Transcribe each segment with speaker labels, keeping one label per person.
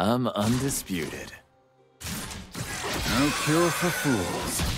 Speaker 1: I'm undisputed. No cure for fools.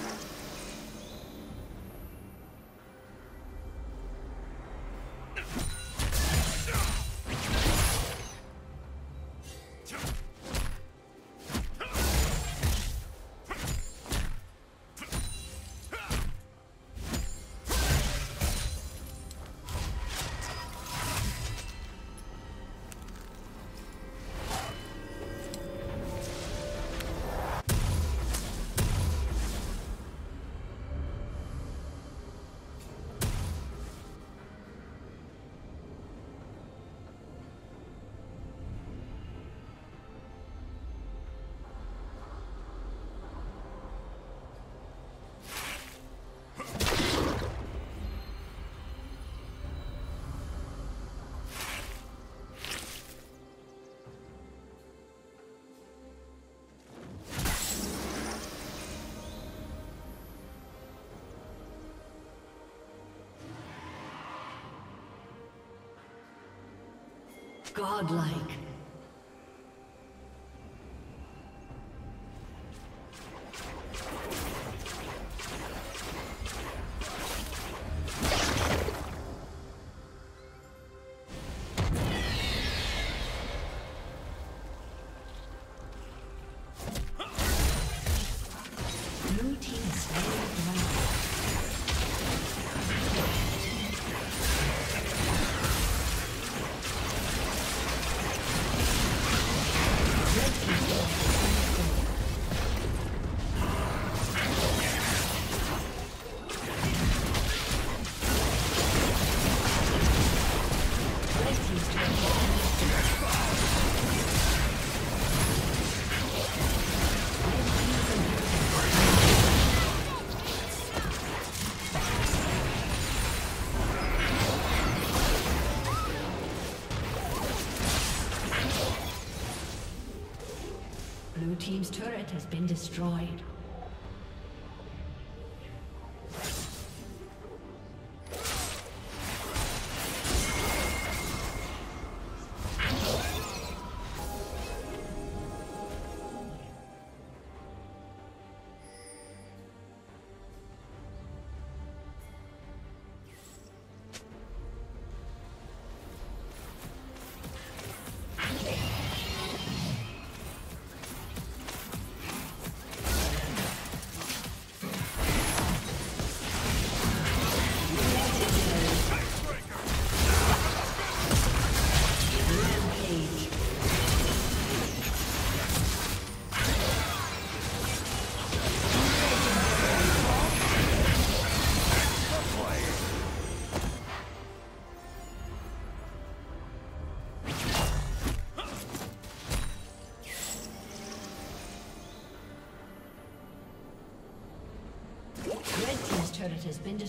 Speaker 2: Godlike. Has been destroyed.